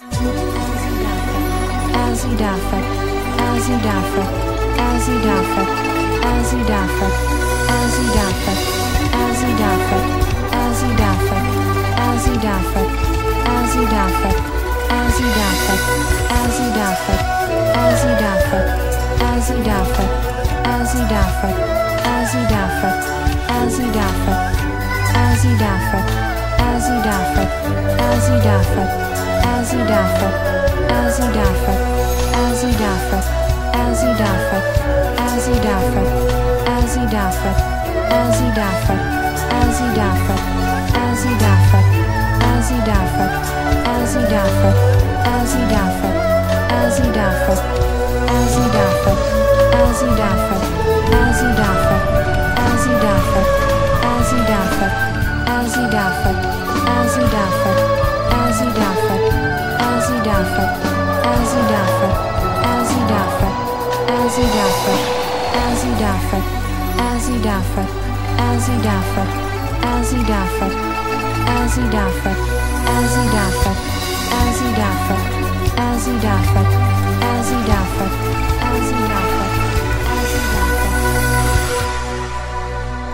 Azidafet, A Di Đà Phật, Azidafet, A Di Đà Phật, Azidafet, A Di Đà Phật, Azidafet, A Di Đà Phật, Azidafet, A Di Đà Phật, Azidafet, A Di Đà Phật, Azidafet, Azidafet, A Di Đà Phật, Azidafet, A Di Đà Phật, Azidafet, A Di Đà Phật, A Di Đà Phật, Azidafet, A Di Đà Phật, Azidafet, A Di Đà Phật, Azidafet, A Di Đà Phật, Azidafet, A Di Đà Phật, Azidafet, A Di Đà Phật, Azidafet, A Di Đà Phật, A Di Đà Phật, Azidafet, A Di Đà Phật, Azidafet, A Di Đà Phật, Azidafet, A Di Đà Phật, Azidafet, A Di Đà Phật,